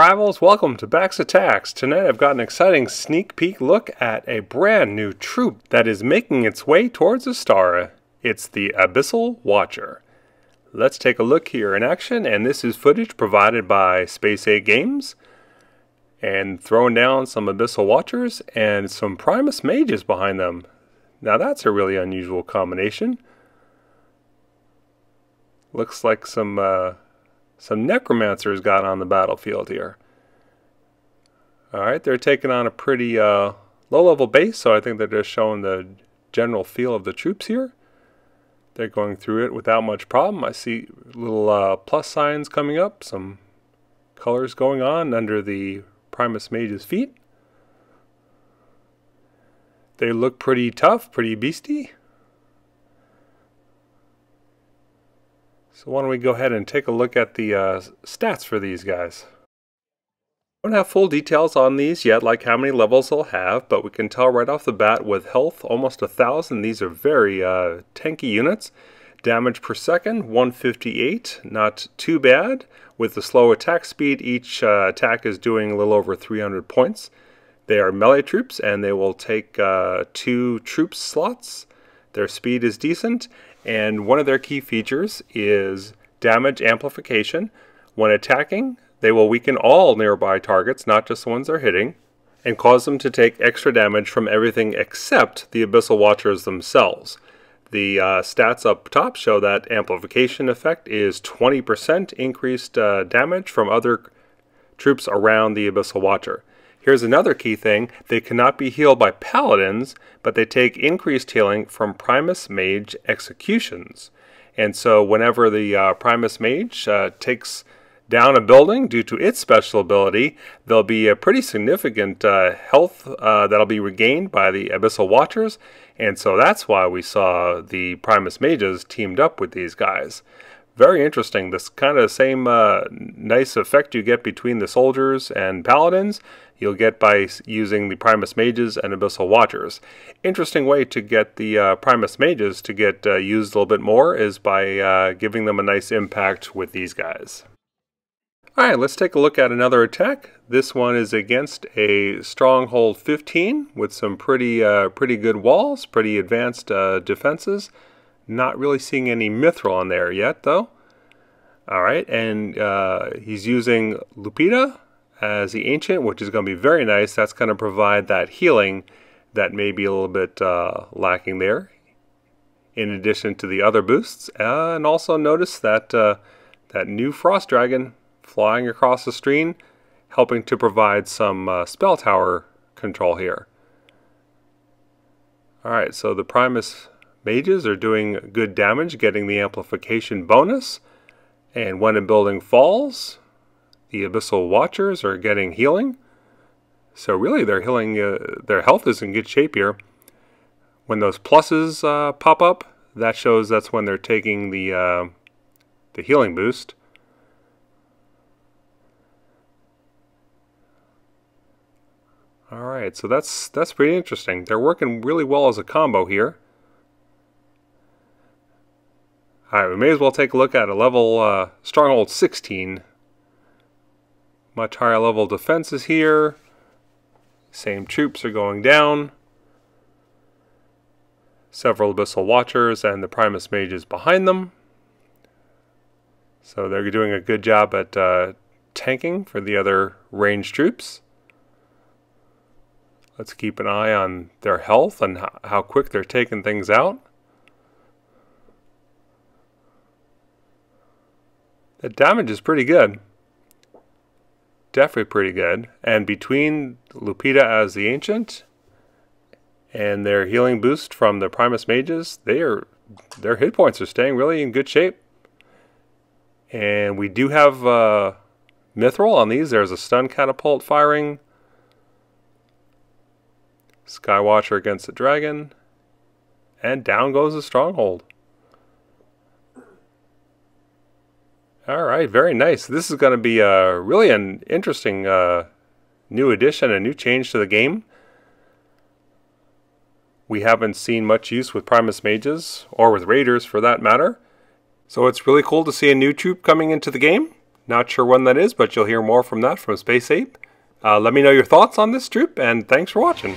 rivals, welcome to Bax Attacks. Tonight I've got an exciting sneak peek look at a brand new troop that is making its way towards Estara. It's the Abyssal Watcher. Let's take a look here in action, and this is footage provided by Space Ape Games. And throwing down some Abyssal Watchers and some Primus Mages behind them. Now that's a really unusual combination. Looks like some uh, some necromancers got on the battlefield here. Alright, they're taking on a pretty uh, low-level base, so I think they're just showing the general feel of the troops here. They're going through it without much problem. I see little uh, plus signs coming up, some colors going on under the Primus Mage's feet. They look pretty tough, pretty beastie. So why don't we go ahead and take a look at the uh, stats for these guys. I don't have full details on these yet, like how many levels they'll have, but we can tell right off the bat with health almost a thousand. These are very uh, tanky units. Damage per second, 158, not too bad. With the slow attack speed, each uh, attack is doing a little over 300 points. They are melee troops, and they will take uh, two troop slots. Their speed is decent, and one of their key features is damage amplification. When attacking, they will weaken all nearby targets, not just the ones they're hitting, and cause them to take extra damage from everything except the Abyssal Watchers themselves. The uh, stats up top show that amplification effect is 20% increased uh, damage from other troops around the Abyssal Watcher. Here's another key thing. They cannot be healed by paladins, but they take increased healing from Primus Mage executions. And so whenever the uh, Primus Mage uh, takes down a building due to its special ability, there'll be a pretty significant uh, health uh, that'll be regained by the Abyssal Watchers. And so that's why we saw the Primus Mages teamed up with these guys very interesting. This kind of same uh, nice effect you get between the soldiers and paladins, you'll get by using the Primus Mages and Abyssal Watchers. Interesting way to get the uh, Primus Mages to get uh, used a little bit more is by uh, giving them a nice impact with these guys. Alright, let's take a look at another attack. This one is against a Stronghold 15 with some pretty, uh, pretty good walls, pretty advanced uh, defenses. Not really seeing any mithril on there yet, though. All right, and uh, he's using Lupita as the Ancient, which is going to be very nice. That's going to provide that healing that may be a little bit uh, lacking there, in addition to the other boosts. Uh, and also notice that uh, that new Frost Dragon flying across the screen, helping to provide some uh, spell tower control here. All right, so the Primus mages are doing good damage, getting the amplification bonus. And when a building falls, the Abyssal Watchers are getting healing. So really, their healing, uh, their health is in good shape here. When those pluses uh, pop up, that shows that's when they're taking the uh, the healing boost. All right, so that's that's pretty interesting. They're working really well as a combo here. Alright, we may as well take a look at a level uh, Stronghold 16. Much higher level defenses here. Same troops are going down. Several Abyssal Watchers and the Primus Mages behind them. So they're doing a good job at uh, tanking for the other ranged troops. Let's keep an eye on their health and how quick they're taking things out. The damage is pretty good. Definitely pretty good. And between Lupita as the Ancient and their healing boost from the Primus Mages, they are their hit points are staying really in good shape. And we do have uh, Mithril on these. There's a stun catapult firing. Skywatcher against the dragon. And down goes the stronghold. All right, very nice. This is going to be a really an interesting uh, new addition, a new change to the game. We haven't seen much use with Primus Mages, or with Raiders for that matter. So it's really cool to see a new troop coming into the game. Not sure when that is, but you'll hear more from that from Space Ape. Uh, let me know your thoughts on this troop, and thanks for watching.